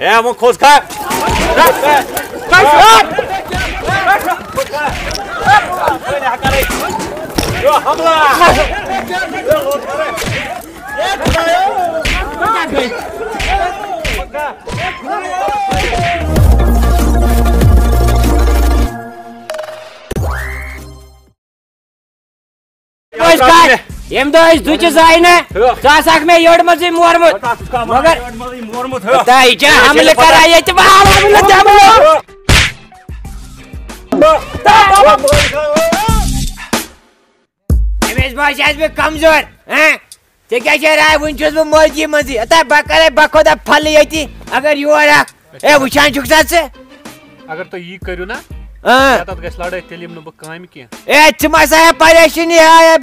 ए वो खोज खा नमस्कार यम दो इस दुच जाइन सा सक में योड मजी मोरमुत मगर मोरमुत हो ताई जा हमले कराए त बाहर हमले हमले एमएस भाई आज में कमज़ोर हैं ते क्या कह रहा है वंचुस में मर्ज़ी मजी अता बकरे बखोदा फल यति अगर योर ए वुचान छुक से अगर तो यी करियो ना हाँ ए तुम परेशानी है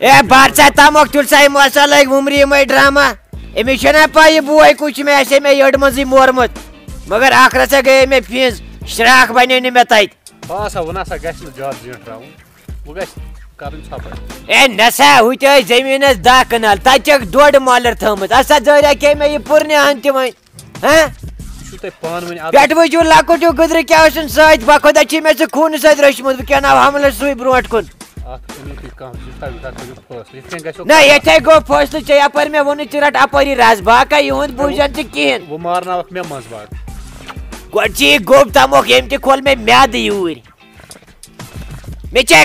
ए तमक मसा लग उमरी में ड्रामा छना पाई बुआई कुछ में में योड मजी मगर आखर से गए में फ़ीस श्राक बने ने में तैत आसा वना सा गस न जात जिट राव वो गस करन छाप ए नसा हुत में पुरने में पान लकुट गुदर क्या छी में से खून क्या ना हमले सुई ब्रोट कुन आत कनी की काम जिता विता करियो फस ये गसो ना ये गो फ़सल चे पर में वोन चिरट अपरी राज बाका युंद बुझन च वो मारना वक्त में मज बाग गोची गोब तमोक यम ते खोल में म्याद यूर मे चे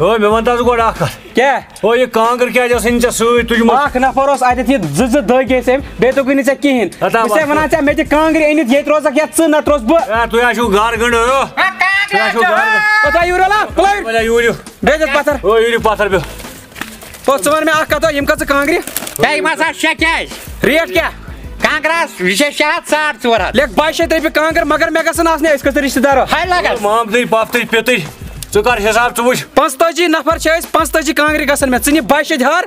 ओ मे वंता गो डाकर क्या ओ ये कांगर क्या जस इन सु तुज म आख नफर ओस आते थी ज ज द गे से बे तो कुनी से किहिन से वना चा मे कांगरी एनित ये रोजक या च न रोज ब तु आशु गार गण हो तु आशु गार ओता युरला क्लाइर मला यूरियो बेजत पत्थर ओ यूरियो पाथर बे तो चवन में आख का तो यम का कांगरी achei que é. रेट क्या Cangras, विशेषात साठ चोरा लेक बाईस शत कांगर मगर मे गसन आसने इसका रिश्तेदार हाय लागस माम दई पाफ्तई पेतई छु कर हिसाब छु वुछ पंचतजी नफर छ पंचतजी कांगरी गसन में चनि बाईस शत हर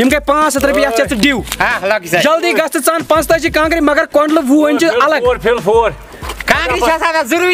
यम गए पाँच हत रपे अच्छा ड्यू हाँ लग जाए जल्दी गस्त चान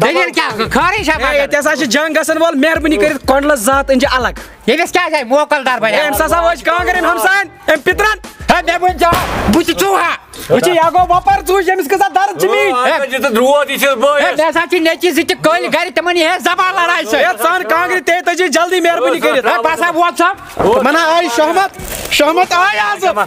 पाँचन मिनटन में दह सास रपे दिमे चे ये साय ये जे तमाम कांगरियान दलील क्या खरी छापा ये हसा जंग गसन वोल मेहरबानी कर कोंडल जात इंज अलग ये बस क्या है मोकलदार बने एम ससा वज कांगरी हमसान एम पित्रन है मैं बुझ जा बुझ चूहा उची यागो वपर चू जमिस के साथ दर्द ज़मीन आज जे द्रुवत इस है बोय मैं साची नेची सिट कोई गाड़ी तमनी है जबा लड़ाई से ये चान कांगरी ते तजी जल्दी मेहरबानी कर है पासा व्हाट्सएप मना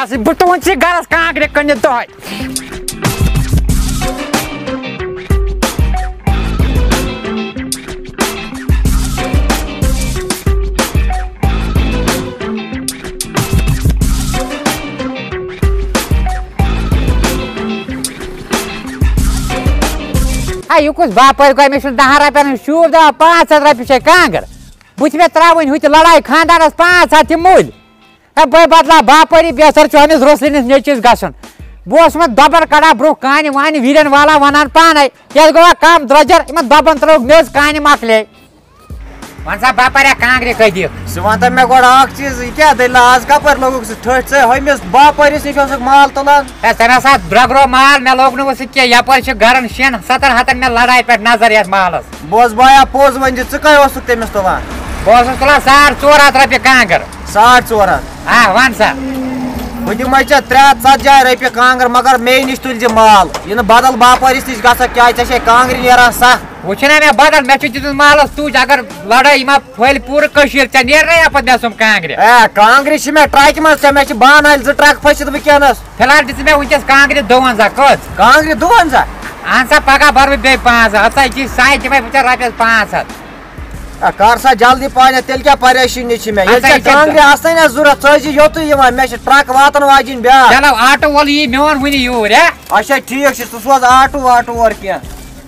आसी बुटवन से गरस कांगरे कन्ने तो है आ यु कुछ बापर गए में दह रपन शूब दवा पाँच हथ रपये कांगर बुथ मे त्रावन हुत लड़ाई खानदानस पाँच हाथ मूल बे बदला बापरी बेसर चोनिस रोसलिनिस नेचिस गसन बह मे दबर कड़ा ब्रो कान वान वीरन वाला वनान पाना क्या गो कम द्रजर इन दबन त्रोग मेज कान मकले वन सा बापरिया कांगरे कह दियो स वन मे गोड़ अख चीज़ ये क्या दिल आज कपर लोग से ठठ से हमिस बापरिस निश माल तुलान तमें सा द्रगरो माल मे लोग नुस क्या यपर गरन शेन सतर हतन मे लड़ाई पे नज़र ये मालस बोस बाया पोज वन जे च कय ओसुक तमिस तुलान बह तुलान साढ़ चोर हथ रपये कांगर साठ ोर हथ हाँ वन सा बह दिम त्रे हथ षतजाय रपये कांगर मगर मे निश माल। यह बदल बापरिस निश ग क्या ऐसे कांगरी नेरान सह वचना मे बदल मे दित माल तुझ अगर लड़ाई मा फल पूर कशीर ते नेरना या पे सम कांगरे ए कांगरी छ मे ट्रक मा मे बान जो ट्रक फसित वकनस फ़िलहाल दिस मे वकस कांगरी दुवंजा कत कांगरी दुवंजा अहन सा पगह भर बे पाँच हाथ की साइट मे बचा रुपये पाँच हाथ कर सा जल्दी पाने तेल क्या परेशानी छी मे ये ज़रूरत सोजी मे ट्रक वातन वाजिन ब्या चलो ऑटो वाली मेवन हुनी यूर अच्छा ठीक छ तू सोज आटो वाटो और क्या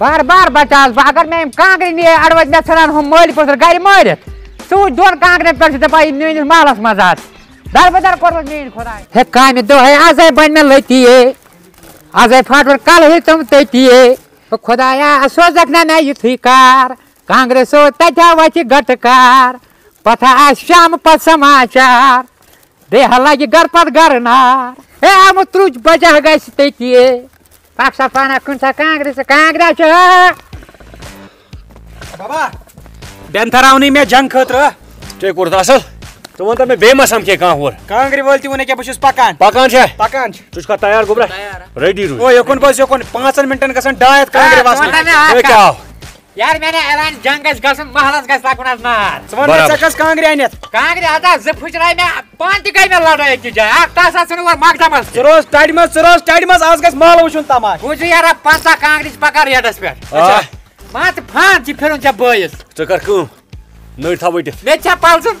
बार बार बचास बह अगर मे कांगरे नि अड़वज मे ान हम मल पुत्र गर मर सूच दौन कांगरे पे दपा मेनिस महलस मज आज दरबदर कौर मे खुदा हे कामे दोहे आज बन मे लति आज फाटव कल हे तुम तति खुदाया सोजक ना मैं युथ कार। कांगरे सो तथा वच गटकार पथा आ शाम पथ समाचार। दे लगे गर पथ गर नार। हे आम त्रुच बजह गई तति पापसापाना कुंचा कांग्रेस कांग्रेस बाबा बेंथरावनी में जंग खतरा टे कोर्ट असल तो वन मैं बे मसम के कहाँ होर कांगरी वलती वने के बस पकान पकान छे पकान छे तुझका तैयार गोबरा रेडी रू ओ यकन बस यकन 5 मिनटन गसन डायत कांगरी वास क्या यार मैंने ऐलान जंग गसन महल गसन नार कांग्रे अनित कांग्रे आता जो फुचराय मे पान तक मे लड़ाई अकि जाय अख तास आसन वर मकदम रोज टाडि मज रोज टाडि मज आज गस महल वुचुन तमाश बुझ यार पासा कांग्रे पकार रेडस पे अच्छा मात फान जी फेरन जा बयस चकर कम नई था बटित मे छा पालसन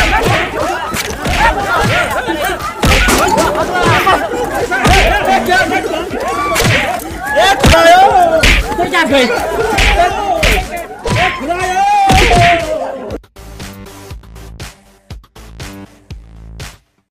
happy.